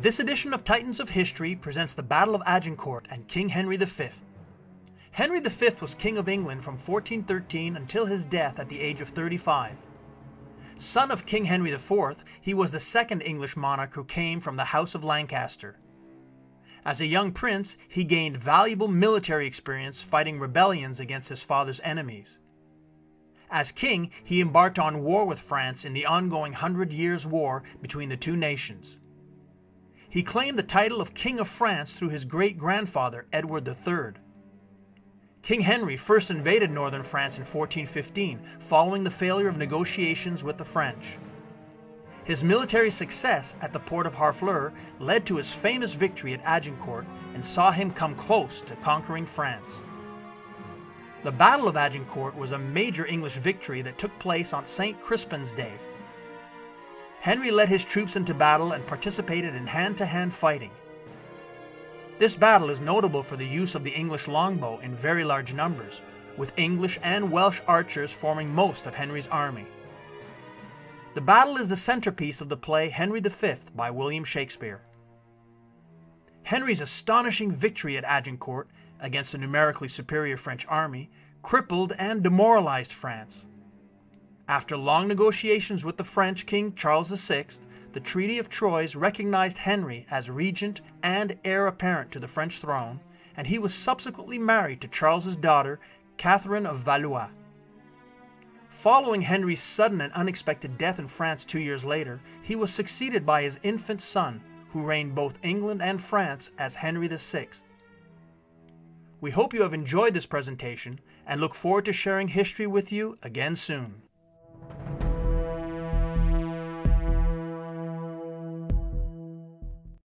This edition of Titans of History presents the Battle of Agincourt and King Henry V. Henry V was King of England from 1413 until his death at the age of 35. Son of King Henry IV, he was the second English monarch who came from the House of Lancaster. As a young prince, he gained valuable military experience fighting rebellions against his father's enemies. As king, he embarked on war with France in the ongoing Hundred Years' War between the two nations. He claimed the title of King of France through his great-grandfather, Edward III. King Henry first invaded northern France in 1415, following the failure of negotiations with the French. His military success at the port of Harfleur led to his famous victory at Agincourt and saw him come close to conquering France. The Battle of Agincourt was a major English victory that took place on St. Crispin's Day, Henry led his troops into battle and participated in hand-to-hand -hand fighting. This battle is notable for the use of the English longbow in very large numbers, with English and Welsh archers forming most of Henry's army. The battle is the centerpiece of the play Henry V by William Shakespeare. Henry's astonishing victory at Agincourt against a numerically superior French army crippled and demoralized France, after long negotiations with the French King Charles VI, the Treaty of Troyes recognized Henry as regent and heir apparent to the French throne, and he was subsequently married to Charles's daughter, Catherine of Valois. Following Henry's sudden and unexpected death in France two years later, he was succeeded by his infant son, who reigned both England and France as Henry VI. We hope you have enjoyed this presentation and look forward to sharing history with you again soon.